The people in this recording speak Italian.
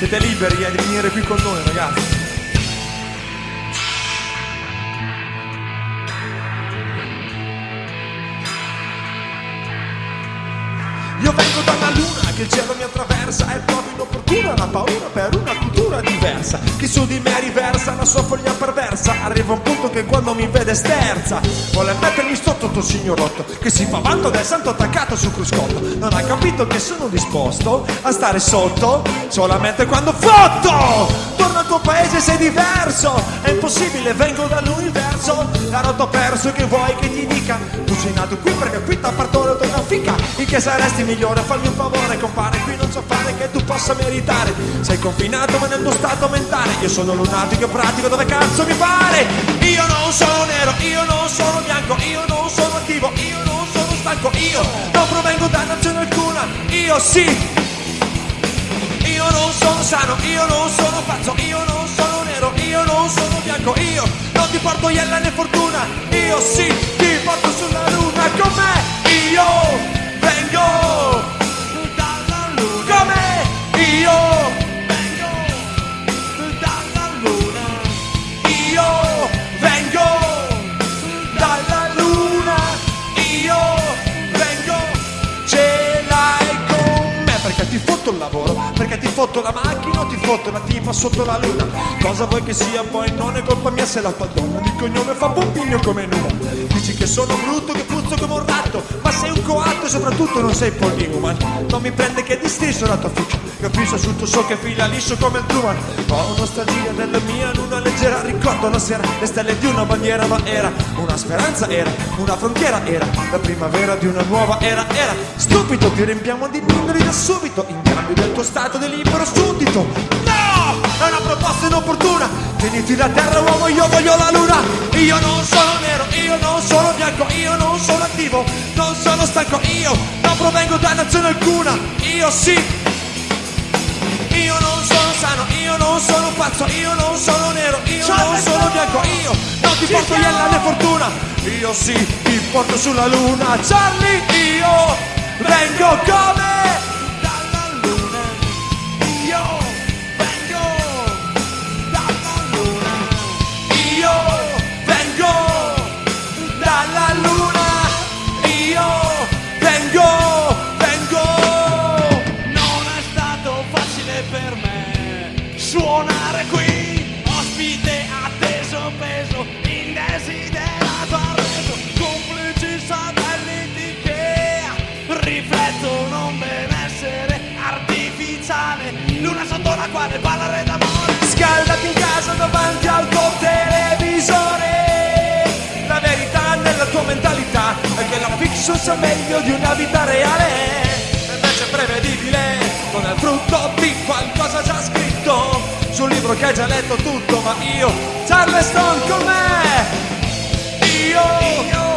Siete liberi di venire qui con noi, ragazzi. Io vengo dalla luna che il cielo mi attraversa e trovo inopportuna la paura per una cultura diversa. Chi su di me riversa la sua foglia perversa. Arriva un punto che quando mi vede sterza. Vuole mettermi sotto tuo signorotto che si fa vanto del santo attaccato sul cruscotto. Non ha capito che sono disposto a stare sotto solamente quando fotto. Torna al tuo paese sei diverso. È impossibile, vengo dall'universo. La rotta ho perso che vuoi che ti dica. Tu sei nato qui perché qui partorito una fica. In che saresti migliore, fammi un favore, compare. Qui non so fare che tu possa meritare. Sei confinato ma nel tuo stato mentale. Io sono lunatico e pratico dove cazzo mi pare. Io non sono nero, io non sono bianco, io non sono attivo, io non sono stanco, io non provengo da nazione alcuna. Io sì, io non sono sano, io non sono pazzo, io non sono nero, io non sono bianco, io non ti porto iella né fortuna, io sì, fotto il lavoro, perché ti fotto la macchina o ti fotto la tipa sotto la luna. Cosa vuoi che sia poi? Non è colpa mia se la tua donna di cognome fa pompigno come nulla. Dici che sono brutto, che puzzo come un ratto, ma sei un coatto e soprattutto non sei polywoman. Non mi prende che è disteso la tua fica, capisco sul tuo so che fila liscio come il Truman. Ho nostalgia della mia luna leggera, ricordo la sera le stelle di una bandiera, ma era una speranza, era una frontiera, era la primavera di una nuova era, era stupido, ti riempiamo di numeri da subito, in cambio del tuo stato di libero suddito. No! È una proposta inopportuna, veniti da terra uomo, io voglio la luna. Io non sono nero, io non sono bianco, io non sono attivo, non sono stanco, io non provengo da nazione alcuna, io sì. Io non sono sano, io non sono pazzo, io non sono nero, io non sono bianco, io non ti porto iella né fortuna, io sì, ti porto sulla luna, Charlie, io vengo come suonare qui, ospite peso, indesiderato arreso, complici satelliti che riflettono un benessere artificiale, luna sotto la quale parlare d'amore. Scaldati in casa davanti al tuo televisore. La verità nella tua mentalità è che la fiction sa meglio di una vita reale. Invece è prevedibile, non è frutto di qualcosa scritto. Sul libro che hai già letto tutto, ma io, Charleston con me. Io vengo